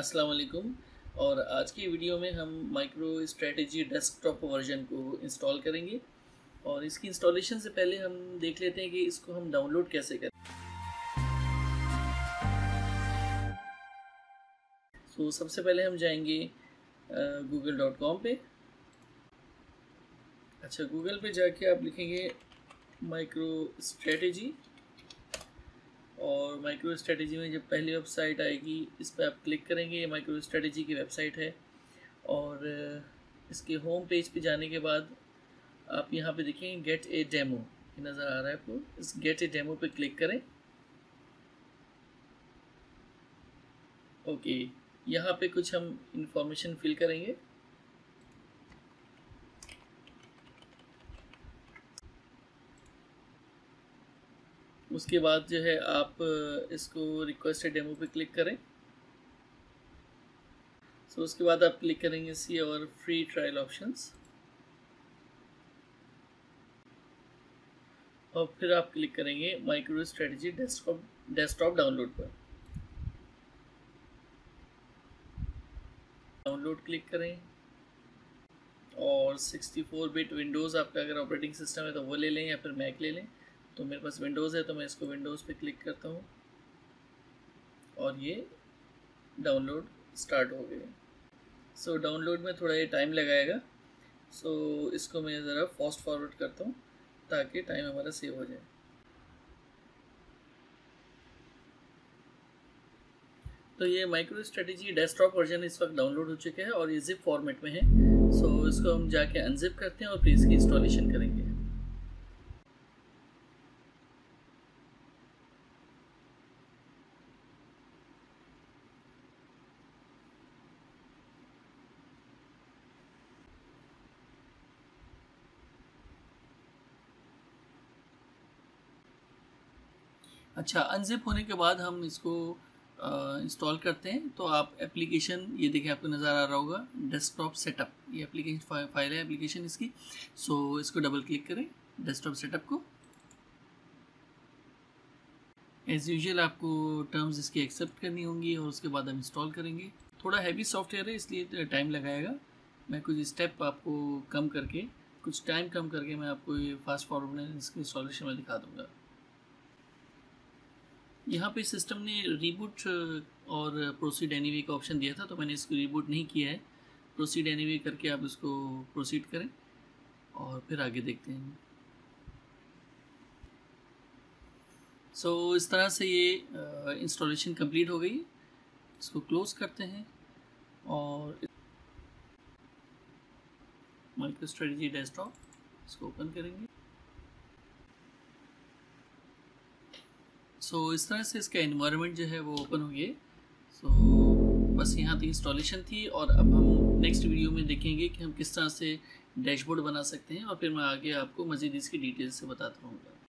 अस्सलाम वालेकुम और आज की वीडियो में हम माइक्रो स्ट्रेटजी डेस्कटॉप वर्जन को इंस्टॉल करेंगे। और इसकी इंस्टॉलेशन से पहले हम देख लेते हैं कि इसको हम डाउनलोड कैसे करें। सो so, सबसे पहले हम जाएँगे गूगल डॉट कॉम पर अच्छा गूगल पे जाके आप लिखेंगे माइक्रो स्ट्रेटजी और माइक्रो स्ट्रेटजी में जब पहली वेबसाइट आएगी, इस पर आप क्लिक करेंगे, ये माइक्रो स्ट्रेटजी की वेबसाइट है। और इसके होम पेज पे जाने के बाद आप यहाँ पे देखेंगे गेट ए डेमो ये नज़र आ रहा है आपको। इस गेट ए डेमो पे क्लिक करें। ओके यहाँ पे कुछ हम इंफॉर्मेशन फिल करेंगे। उसके बाद जो है आप इसको रिक्वेस्ट डेमो पे क्लिक करें। सो so, उसके बाद आप क्लिक करेंगे सी और फ्री ट्रायल ऑप्शंस और फिर आप क्लिक करेंगे MicroStrategy desktop desktop download पर। डाउनलोड क्लिक करें। और 64 बिट विंडोज़ आपका अगर ऑपरेटिंग सिस्टम है तो वो ले लें या फिर मैक ले लें। तो मेरे पास विंडोज़ है तो मैं इसको विंडोज़ पे क्लिक करता हूँ। और ये डाउनलोड स्टार्ट हो गए सो डाउनलोड में थोड़ा ये टाइम लगाएगा। सो so, इसको मैं ज़रा फास्ट फॉरवर्ड करता हूँ ताकि टाइम हमारा सेव हो जाए। तो ये माइक्रो स्ट्रेटजी डेस्कटॉप वर्जन इस वक्त डाउनलोड हो चुके हैं और ये जिप फॉर्मेट में है। सो so, इसको हम जाके अनजिप करते हैं और फिर इसकी इंस्टॉलेशन करेंगे। अच्छा अनजिप होने के बाद हम इसको इंस्टॉल करते हैं। तो आप एप्लीकेशन ये देखिए आपको नज़र आ रहा होगा डेस्कटॉप सेटअप ये एप्लीकेशन फ़ाइल है एप्लीकेशन इसकी। सो so, इसको डबल क्लिक करें डेस्कटॉप सेटअप को। एज़ यूजल आपको टर्म्स इसकी एक्सेप्ट करनी होंगी और उसके बाद हम इंस्टॉल करेंगे। थोड़ा हैवी सॉफ्टवेयर है इसलिए टाइम लगाएगा। मैं कुछ स्टेप आपको कम करके कुछ टाइम कम करके मैं आपको ये फास्ट फॉरवर्ड इसके इंस्टॉलेशन में दिखा दूँगा। यहाँ पे सिस्टम ने रीबूट और प्रोसीड एनीवे का ऑप्शन दिया था तो मैंने इसको रीबूट नहीं किया है। प्रोसीड एनीवे करके आप इसको प्रोसीड करें और फिर आगे देखते हैं। सो so, इस तरह से ये इंस्टॉलेशन कंप्लीट हो गई। इसको क्लोज करते हैं और माइक्रो स्ट्रेटजी डेस्कटॉप इसको ओपन करेंगे। सो so, इस तरह से इसका इन्वायरमेंट जो है वो ओपन हो गया सो so, बस यहाँ तक इंस्टॉलेशन थी और अब हम नेक्स्ट वीडियो में देखेंगे कि हम किस तरह से डैशबोर्ड बना सकते हैं और फिर मैं आगे आपको मज़ीद इसकी डिटेल से बताता रहूँगा